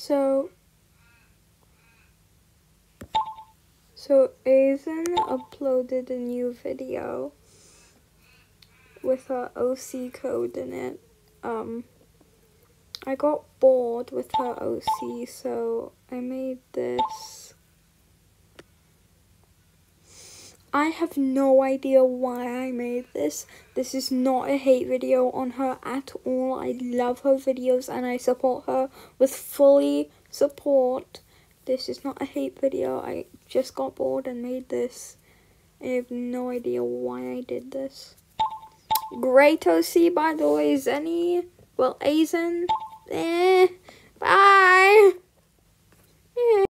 So, so Aizen uploaded a new video with her OC code in it. Um, I got bored with her OC, so I made this. I have no idea why I made this. This is not a hate video on her at all. I love her videos and I support her with fully support. This is not a hate video. I just got bored and made this. I have no idea why I did this. Great OC, by the way, Zenny. Well, Azen. Eh.